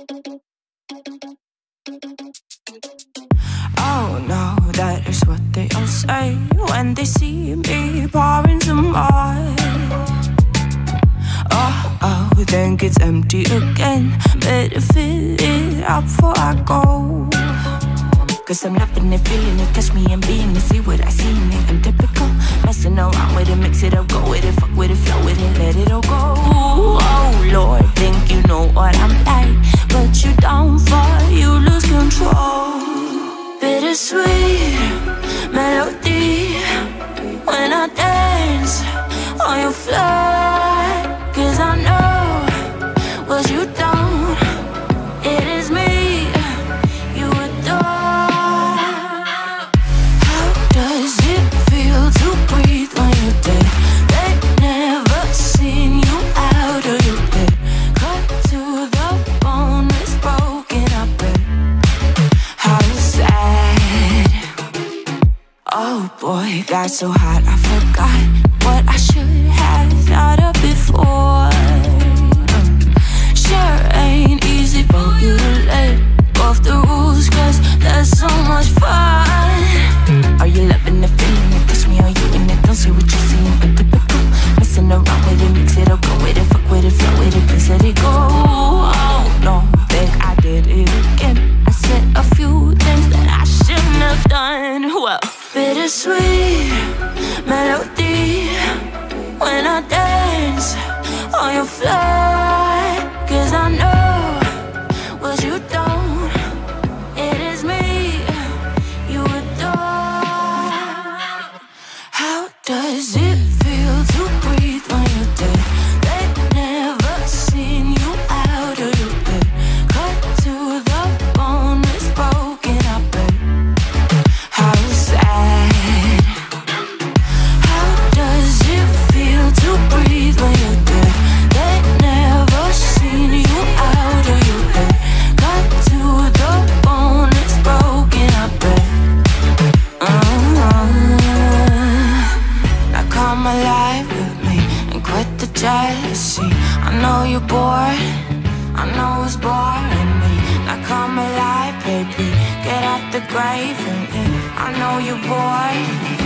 Oh no, that is what they all say when they see me pouring some more. Oh, oh, then it's empty again. Better fill it up before I go. Cause I'm loving it, feeling it, touch me and being it, see what I see in it. I'm typical, messing around with it, mix it up, go with it, on your floor. Cause I know what you don't. It is me you adore. How does it feel to breathe when you're dead? They never seen you out of your bed. Cut to the bone, it's broken. I bet. How sad. Oh boy, got so hot I forgot what I should thought of before. Sure ain't easy for you to let go the rules, cause there's so much fun. Are you loving the feeling? It touch me, are you in it? Don't see what you're seeing, but typical. Messing around with it, mix it up, go with it, fuck with it, flow with it, please let it go. Oh no, think I did it again. I said a few things that I shouldn't have done. Well, bittersweet does it feel to jealousy. I know you're bored, I know it's boring me. Now come alive, baby, get out the grave and I know you're bored.